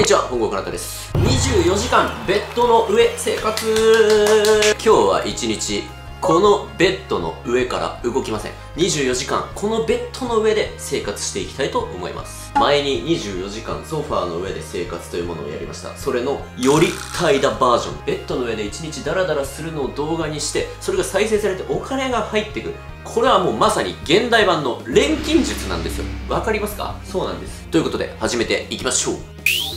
んにちは本郷かなたです。24時間ベッドの上生活。今日は一日このベッドの上から動きません。24時間このベッドの上で生活していきたいと思います。前に24時間ソファーの上で生活というものをやりました。それのより怠惰バージョン。ベッドの上で1日ダラダラするのを動画にしてそれが再生されてお金が入ってくる。これはもうまさに現代版の錬金術なんですよ。わかりますか？そうなんです。ということで始めていきましょう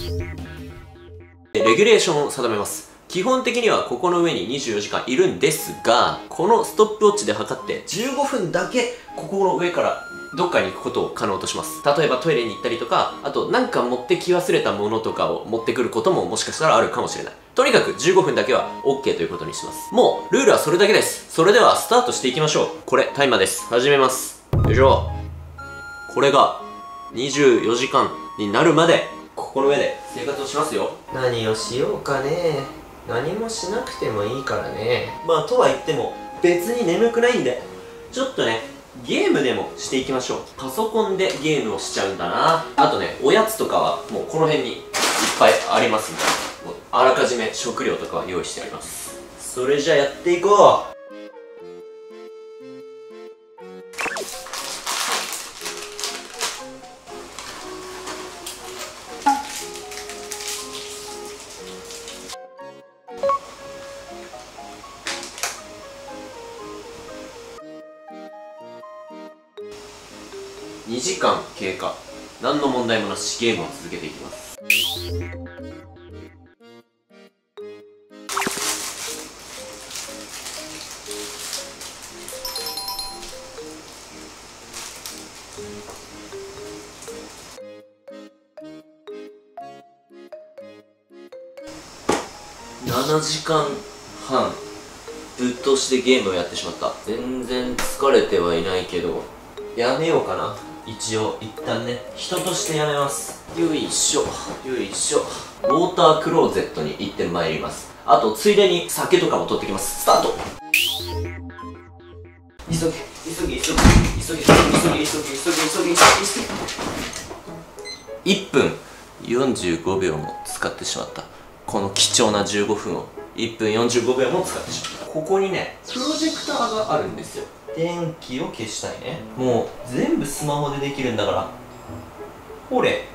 レギュレーションを定めます基本的にはここの上に24時間いるんですが、このストップウォッチで測って15分だけここの上からどっかに行くことを可能とします。例えばトイレに行ったりとか、あとなんか持ってき忘れたものとかを持ってくることももしかしたらあるかもしれない。とにかく15分だけは OK ということにします。もうルールはそれだけです。それではスタートしていきましょう。これタイマーです。始めます。よいしょ。これが24時間になるまでここの上で生活をしますよ。何をしようかね。何もしなくてもいいからね。まあとは言っても別に眠くないんで。ちょっとねゲームでもしていきましょう。パソコンでゲームをしちゃうんだな。あとねおやつとかはもうこの辺にいっぱいありますんで。あらかじめ食料とかは用意してあります。それじゃあやっていこう2時間経過。何の問題もなしゲームを続けていきます。7時間半。ぶっ通しでゲームをやってしまった。全然疲れてはいないけどやめようかな。一応一旦ね人としてやめます。よいしょよいしょ。ウォータークローゼットに行ってまいります。あとついでに酒とかも取ってきます。スタート。急げ急げ急げ急げ急げ急げ急げ急げ急げ急げ。1分45秒も使ってしまった。この貴重な15分を。1分45秒も使ってしまった。ここにねプロジェクターがあるんですよ電気を消したいね。もう全部スマホでできるんだから。ほれ。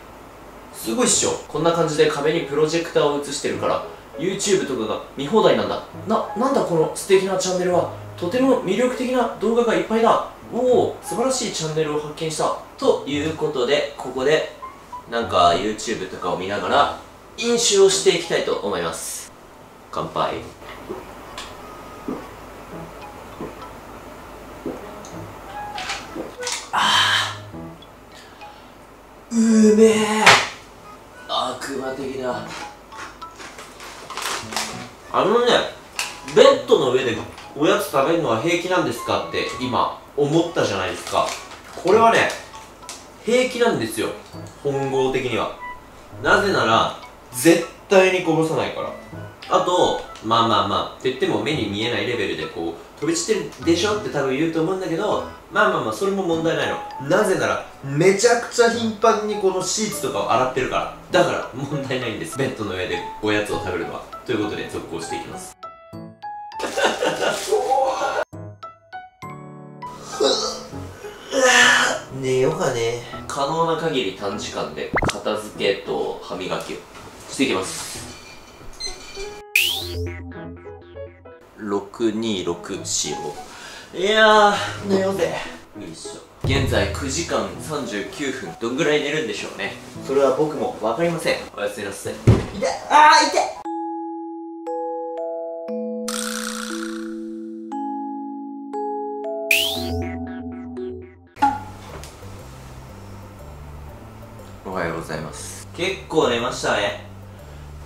すごいっしょ。こんな感じで壁にプロジェクターを映してるから YouTube とかが見放題なんだ。な、なんだこの素敵なチャンネルは。とても魅力的な動画がいっぱいだ。おお素晴らしいチャンネルを発見した。ということでここでなんか YouTube とかを見ながら飲酒をしていきたいと思います。乾杯うめえ。悪魔的だあのねベッドの上でおやつ食べるのは平気なんですかって今思ったじゃないですか。これはね平気なんですよ。本郷的には。なぜなら絶対にこぼさないから。あとまあまあまあって言っても目に見えないレベルでこう飛び散ってるでしょ？って多分言うと思うんだけどまあまあまあそれも問題ないの。なぜならめちゃくちゃ頻繁にこのシーツとかを洗ってるから。だから問題ないんです。ベッドの上でおやつを食べるのは。ということで続行していきます。寝ようかね。可能な限り短時間で片付けと歯磨きをしていきます6264いやー寝ようぜ。よいしょ。現在9時間39分。どんぐらい寝るんでしょうね。それは僕も分かりません。おやすみなさい。痛い。あー痛い。おはようございます。結構寝ましたね。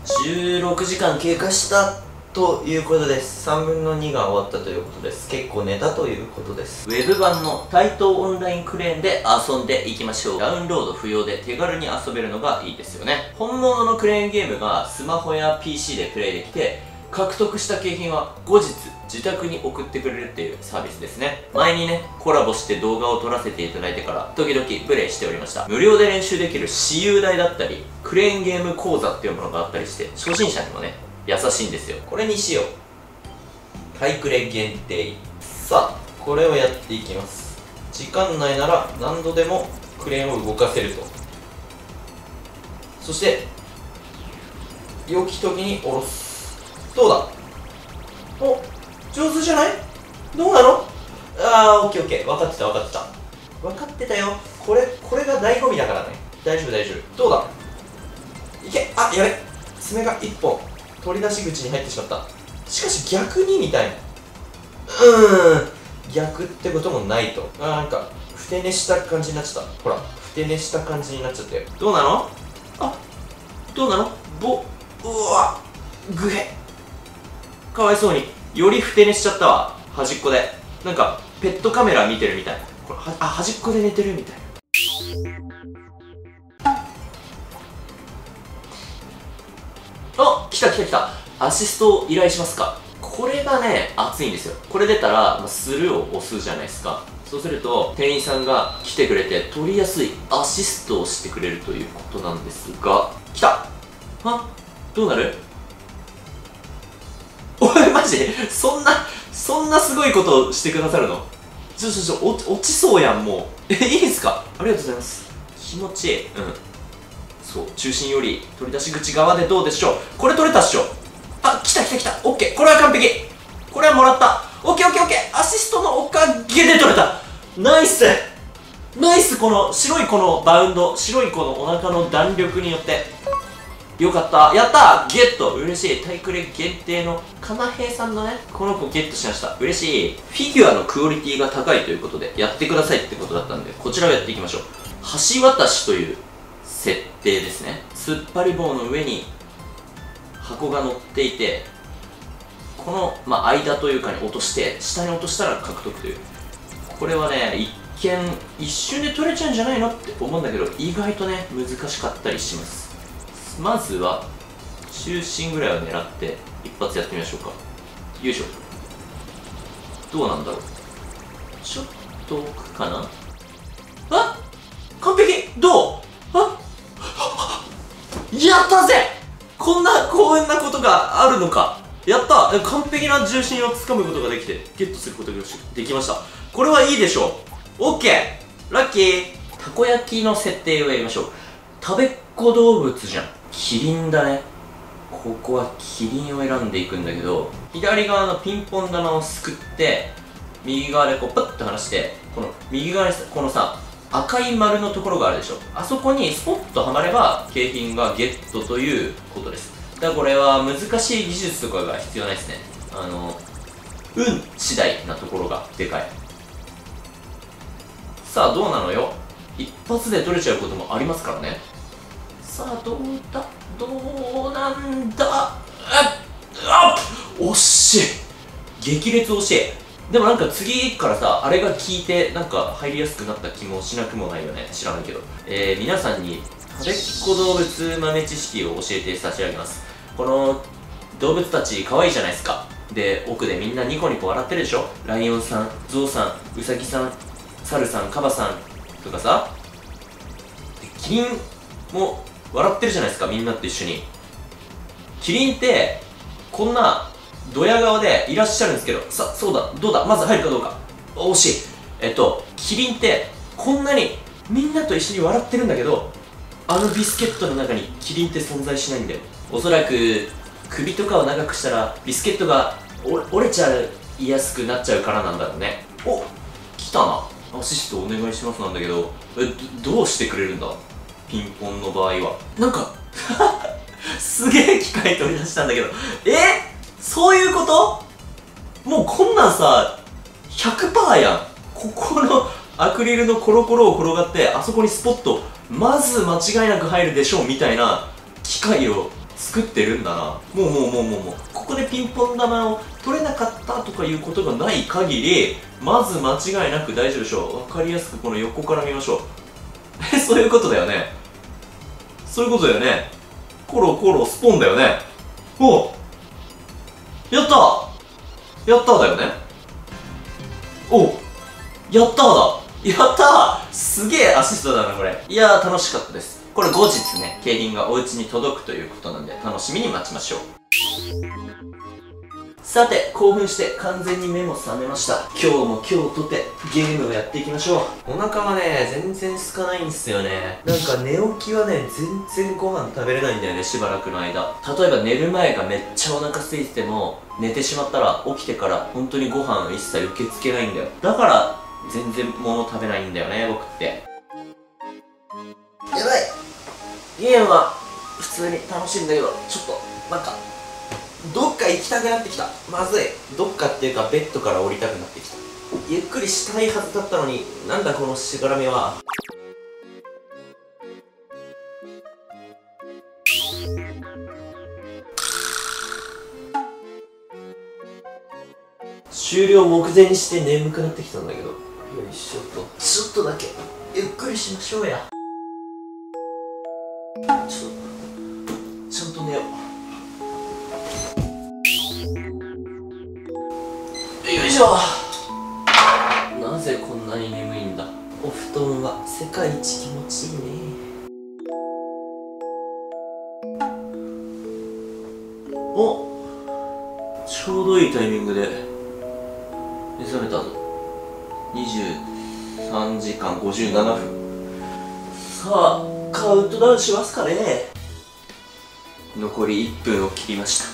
16時間経過したということです。3分の2が終わったということです。結構寝たということです。ウェブ版の台東オンラインクレーンで遊んでいきましょう。ダウンロード不要で手軽に遊べるのがいいですよね。本物のクレーンゲームがスマホや PC でプレイできて獲得した景品は後日自宅に送ってくれるっていうサービスですね。前にねコラボして動画を撮らせていただいてから時々プレイしておりました。無料で練習できる私有台だったりクレーンゲーム講座っていうものがあったりして初心者にもね優しいんですよ。これにしよう。タイクレ限定。さあこれをやっていきます。時間内なら何度でもクレーンを動かせると。そして良き時に下ろす。どうだ？お上手じゃない？どうなの？ああオッケーオッケー。分かってた分かってた。分かってたよ。これこれが醍醐味だからね。大丈夫大丈夫。どうだ？いけあやべ爪が1本。取り出し口に入ってしまった。しかし逆にみたいな。うーん。逆ってこともないと。あなんかふて寝した感じになっちゃった。ほらふて寝した感じになっちゃったよどうなの？あどうなの？ぼうわぐへ。かわいそうに。よりふて寝しちゃったわ。端っこで。なんかペットカメラ見てるみたい。これはあ端っこで寝てるみたい。た来た来た。アシストを依頼しますか。これがね熱いんですよ。これ出たら、まあ、スルーを押すじゃないですか。そうすると店員さんが来てくれて取りやすいアシストをしてくれるということなんですが来た。あどうなる？おいマジ？そんなそんなすごいことをしてくださるの？ちょちょちょ落ちそうやんもう。えいいんすか？ありがとうございます。気持ちいい。うん。そう中心より取り出し口側でどうでしょう。これ取れたっしょ。あ来た来た来た。オッケー。これは完璧。これはもらった。オッケーオッケーオッケー。アシストのおかげで取れた。ナイス。ナイス。この白いこのバウンド。白いこのお腹の弾力によって。よかった。やった。ゲット。嬉しい。タイクレ限定のかなへいさんのね。この子ゲットしました。嬉しい。フィギュアのクオリティが高いということでやってくださいってことだったんでこちらをやっていきましょう。橋渡しという設定ですね。突っ張り棒の上に箱が乗っていてこの、まあ、間というかに落として下に落としたら獲得という。これはね一見一瞬で取れちゃうんじゃないのって思うんだけど意外とね難しかったりします。まずは中心ぐらいを狙って一発やってみましょうか。よいしょ。どうなんだろう。ちょっと奥かな？あ完璧！どう？やったぜ！こんな幸運なことがあるのか。やった！完璧な重心をつかむことができてゲットすることができました。これはいいでしょう。OK ラッキー！たこ焼きの設定をやりましょう。食べっ子動物じゃん。キリンだね。ここはキリンを選んでいくんだけど左側のピンポン玉をすくって右側でこうパッと離してこの右側にこのさ赤い丸のところがあるでしょ。あそこにスポッとはまれば景品がゲットということです。だからこれは難しい技術とかが必要ないですね。あの運次第なところがでかい。さあどうなのよ。一発で取れちゃうこともありますからね。さあどうだ？どうなんだ？あっ惜しい。激烈惜しい。でもなんか次からさあれが効いてなんか入りやすくなった気もしなくもないよね。知らないけど。えー、皆さんに食べっ子動物豆知識を教えて差し上げます。この動物たち可愛いじゃないですか。で奥でみんなニコニコ笑ってるでしょ。ライオンさんゾウさんウサギさんサルさんカバさんとかさ。キリンも笑ってるじゃないですか。みんなと一緒に。キリンってこんなドヤ顔でいらっしゃるんですけどさそうだどうだ？まず入るかどうか。惜しい。えっとキリンってこんなにみんなと一緒に笑ってるんだけどあのビスケットの中にキリンって存在しないんだよおそらく首とかを長くしたらビスケットが折れちゃいやすくなっちゃうからなんだろうね。お来たな。アシストお願いしますなんだけどえどうしてくれるんだ？ピンポンの場合は。なんか すげえ機械取り出したんだけど。え？そういうこと？もうこんなんさ100%やん。ここのアクリルのコロコロを転がってあそこにスポットまず間違いなく入るでしょうみたいな機械を作ってるんだな。もうもうもうもうもう。ここでピンポン玉を取れなかったとかいうことがない限りまず間違いなく大丈夫でしょう。分かりやすくこの横から見ましょう。え そういうことだよね。そういうことだよね。コロコロスポンだよね。おやった。やったーだよね。おやったーだ。やった。ーすげえアシストだなこれ。いやー楽しかったです。これ後日ね景品がお家に届くということなんで楽しみに待ちましょう。さて興奮して完全に目も覚めました。今日も今日とてゲームをやっていきましょう。お腹がね全然空かないんですよね。なんか寝起きはね全然ご飯食べれないんだよねしばらくの間。例えば寝る前がめっちゃお腹空いてても寝てしまったら起きてから本当にご飯一切受け付けないんだよ。だから全然物食べないんだよね僕って。やばい。ゲームは普通に楽しいんだけどちょっとなんかどっか行きたくなってきた。まずい。どっかっていうかベッドから降りたくなってきた。ゆっくりしたいはずだったのになんだこのしがらみは。終了目前にして眠くなってきたんだけど。よいしょと。ちょっとだけ。ゆっくりしましょうや。ちょっとちゃんと寝ようしょ。なぜこんなに眠いんだ。お布団は世界一気持ちいいね。おちょうどいいタイミングで目覚めたぞ。23時間57分。さあカウントダウンしますかね。残り1分を切りました。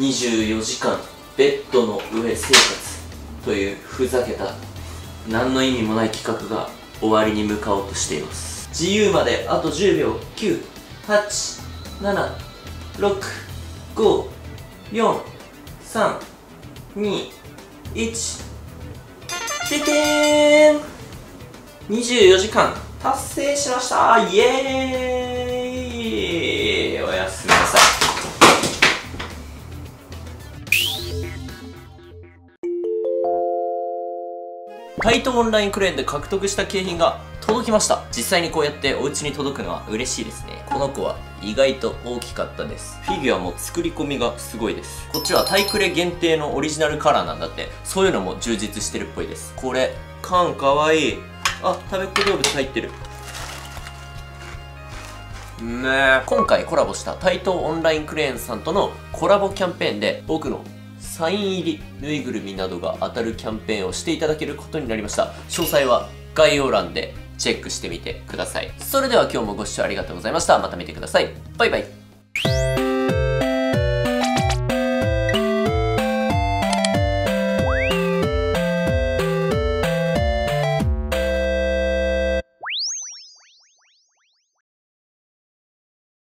24時間。ベッドの上生活というふざけた何の意味もない企画が終わりに向かおうとしています。自由まであと10秒。987654321ててーん。24時間達成しました。イエーイ。タイトオンラインクレーンで獲得した景品が届きました。実際にこうやってお家に届くのは嬉しいですね。この子は意外と大きかったです。フィギュアも作り込みがすごいです。こっちはタイクレ限定のオリジナルカラーなんだって。そういうのも充実してるっぽいです。これ缶かわいい。あ食べっ子動物入ってる。ねえ。今回コラボしたタイトオンラインクレーンさんとのコラボキャンペーンで僕のサイン入りぬいぐるみなどが当たるキャンペーンをしていただけることになりました。詳細は概要欄でチェックしてみてください。それでは今日もご視聴ありがとうございました。また見てください。バイバイ。